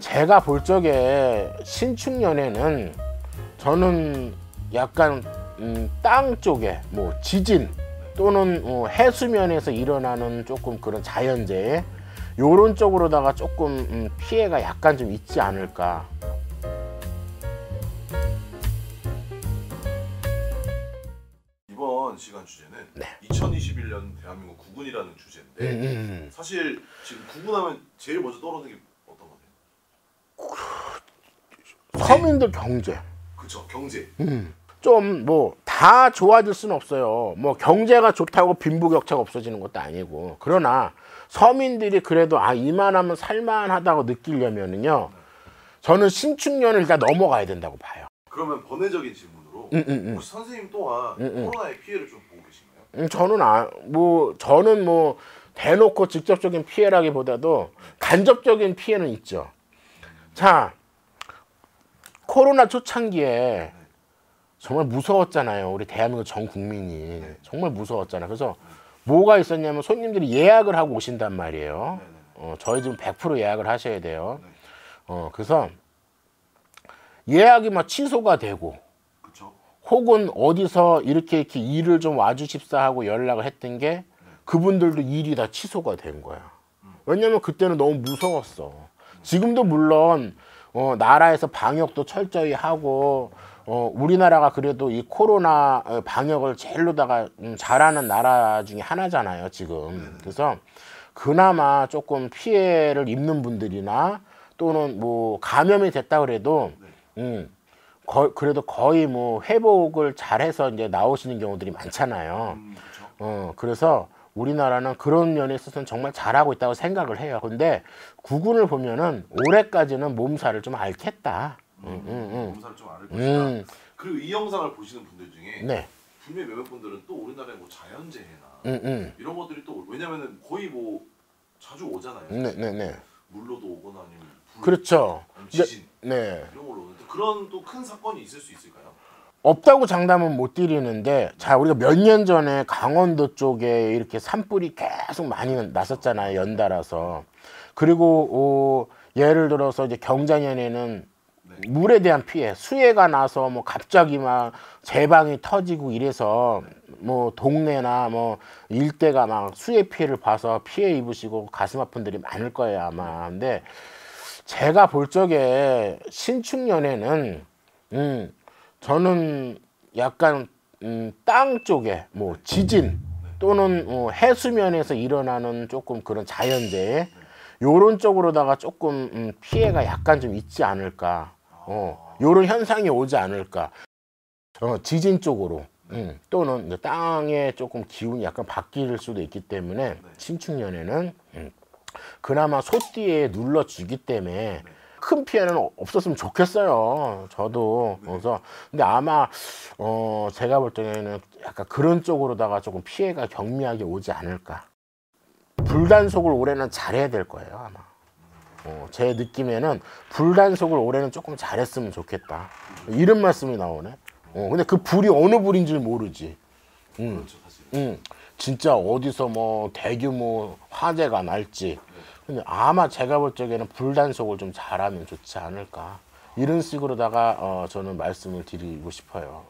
제가 볼 적에 신축년에는 저는 약간 음, 땅 쪽에 뭐 지진 또는 어, 해수면에서 일어나는 조금 그런 자연재해 요런 쪽으로다가 조금 음, 피해가 약간 좀 있지 않을까 이번 시간 주제는 네. 2021년 대한민국 구군이라는 주제인데 음, 음. 사실 지금 구군하면 제일 먼저 떠오르는 게 어떤 거세요? 서민들 경제 그쵸 경제 좀뭐 다 좋아질 수는 없어요. 뭐 경제가 좋다고 빈부격차가 없어지는 것도 아니고 그러나 서민들이 그래도 아 이만하면 살만하다고 느끼려면은요 저는 신축년을 일단 넘어가야 된다고 봐요. 그러면 번외적인 질문으로 음, 음, 음. 혹시 선생님 또한 음, 음. 코로나의 피해를 좀 보고 계신가요? 음, 저는 아, 뭐 저는 뭐 대놓고 직접적인 피해라기보다도 간접적인 피해는 있죠. 자, 코로나 초창기에 정말 무서웠잖아요. 우리 대한민국 전 국민이 정말 무서웠잖아요. 그래서 뭐가 있었냐면 손님들이 예약을 하고 오신단 말이에요. 어, 저희 지금 100% 예약을 하셔야 돼요. 네. 어, 그래서 예약이 막 취소가 되고 그쵸? 혹은 어디서 이렇게 이렇게 일을 좀 와주십사 하고 연락을 했던 게 그분들도 일이 다 취소가 된 거야. 왜냐면 그때는 너무 무서웠어. 지금도 물론 어, 나라에서 방역도 철저히 하고 어, 우리나라가 그래도 이 코로나 어, 방역을 제일로다가 음, 잘하는 나라 중에 하나잖아요, 지금. 그래서 그나마 조금 피해를 입는 분들이나 또는 뭐 감염이 됐다 그래도 음, 거, 그래도 거의 뭐 회복을 잘해서 이제 나오시는 경우들이 많잖아요. 음 그쵸? 어, 그래서 우리나라는 그런 면에 있어서는 정말 잘하고 있다고 생각을 해요. 근데 구군을 보면은 올해까지는 몸살을 좀 앓겠다. 음, 음, 음. 몸살을 좀 앓을 것이다 음, 그리고 이 영상을 보시는 분들 중에 네, 분명히 몇몇 분들은 또 우리나라에 뭐 자연재해나 음, 음, 이런 것들이 또 왜냐면은 거의 뭐 자주 오잖아요 네, 네, 네. 물로도 오거나 아니면 불, 그렇죠. 지진 네. 이런 걸로 오는데 그런 또 큰 사건이 있을 수 있을까요? 없다고 장담은 못 드리는데 자 우리가 몇 년 전에 강원도 쪽에 이렇게 산불이 계속 많이 났었잖아요 연달아서. 그리고 어, 예를 들어서 이제 경자년에는 물에 대한 피해 수해가 나서 뭐 갑자기 막 제방이 터지고 이래서 뭐 동네나 뭐 일대가 막 수해 피해를 봐서 피해 입으시고 가슴 아픈 분들이 많을 거예요 아마. 근데 제가 볼 적에 신축년에는 음 저는 약간 음, 땅 쪽에 뭐 지진 또는 어, 해수면에서 일어나는 조금 그런 자연재해 요런 쪽으로다가 조금 음, 피해가 약간 좀 있지 않을까. 어 요런 현상이 오지 않을까. 어, 지진 쪽으로 음, 또는 땅에 조금 기운이 약간 바뀔 수도 있기 때문에 신축년에는 음, 그나마 소띠에 눌러주기 때문에 큰 피해는 없었으면 좋겠어요. 저도 그래서 근데 아마 어 제가 볼 때는 약간 그런 쪽으로다가 조금 피해가 경미하게 오지 않을까. 불단속을 올해는 잘해야 될 거예요 아마. 어, 제 느낌에는 불단속을 올해는 조금 잘했으면 좋겠다. 이런 말씀이 나오네. 어, 근데 그 불이 어느 불인 줄 모르지. 음. 그렇죠 사실 응, 진짜 어디서 뭐 대규모 화재가 날지. 근데 아마 제가 볼 적에는 불단속을 좀 잘하면 좋지 않을까. 이런 식으로다가 어, 저는 말씀을 드리고 싶어요.